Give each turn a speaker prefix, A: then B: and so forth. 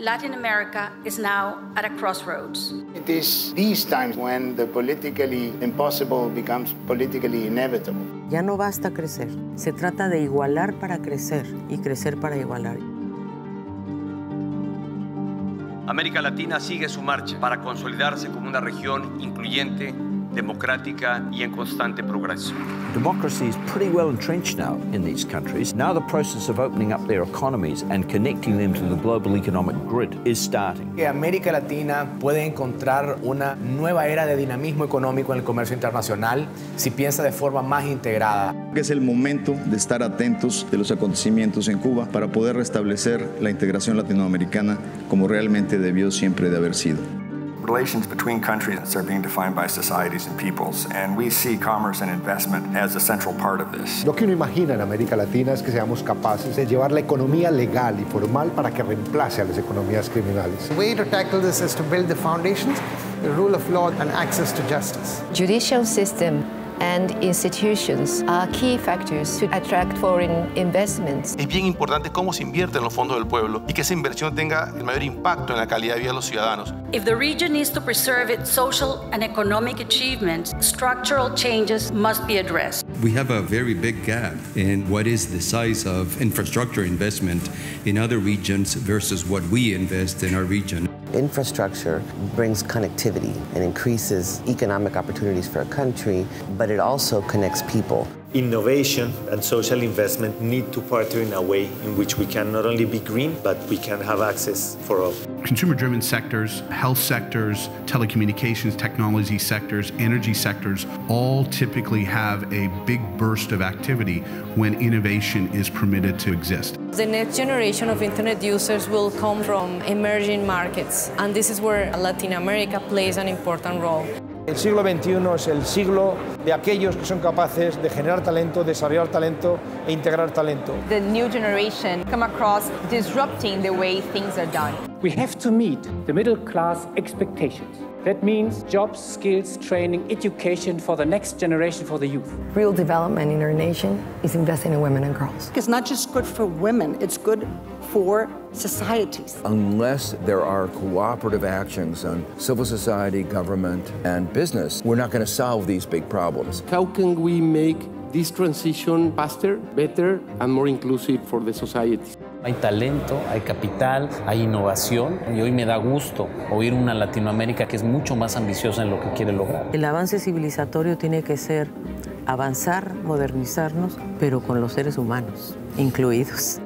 A: Latin America is now at a crossroads.
B: It is these times when the politically impossible becomes politically inevitable.
C: Ya no basta crecer, se trata de igualar para crecer y crecer para igualar.
D: América Latina sigue su marcha para consolidarse como una región incluyente democrática y en constante progreso.
E: Democracy is pretty well entrenched now in these countries. Now the process of opening up their economies and connecting them to the global economic grid is starting.
F: Que América Latina puede encontrar una nueva era de dinamismo económico en el comercio internacional si piensa de forma más integrada.
G: Es el momento de estar atentos de los acontecimientos en Cuba para poder restablecer la integración latinoamericana como realmente debió siempre de haber sido.
H: Relations between countries are being defined by societies and peoples, and we see commerce and investment as a central part of this.
I: Lo que uno imagina en América Latina es que seamos capaces de llevar la economía legal y formal para que reemplace a las economías criminales.
J: The way to tackle this is to build the foundations, the rule of law, and access to justice.
K: Judicial system and institutions are key factors to attract foreign investments.
L: Es bien importante cómo se invierte en los fondos del pueblo y que esa inversión tenga el mayor impacto en la calidad de vida de los ciudadanos.
A: If the region needs to preserve its social and economic achievements, structural changes must be addressed.
M: We have a very big gap in what is the size of infrastructure investment in other regions versus what we invest in our region.
C: Infrastructure brings connectivity and increases economic opportunities for a country, but it also connects people.
N: Innovation and social investment need to partner in a way in which we can not only be green, but we can have access for all.
O: Consumer driven sectors, health sectors, telecommunications, technology sectors, energy sectors all typically have a big burst of activity when innovation is permitted to exist.
P: The next generation of internet users will come from emerging markets, and this is where Latin America plays an important role.
Q: El siglo XXI es el siglo de aquellos que son capaces de generar talento, desarrollar talento e integrar talento.
R: The new generation come across disrupting the way things are done.
S: We have to meet the middle class expectations. That means jobs, skills, training, education for the next generation, for the youth.
T: Real development in our nation is investing in women and girls.
U: It's not just good for women, it's good for societies.
V: Unless there are cooperative actions on civil society, government, and business, we're not going to solve these big problems.
W: How can we make this transition faster, better, and more inclusive for the society?
X: Hay talento, hay capital, hay innovación y hoy me da gusto oír una Latinoamérica que es mucho más ambiciosa en lo que quiere lograr.
C: El avance civilizatorio tiene que ser avanzar, modernizarnos, pero con los seres humanos incluidos.